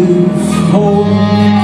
give home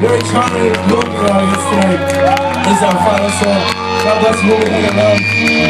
Very charming looking audience tonight. This is our final song. God bless you. Love.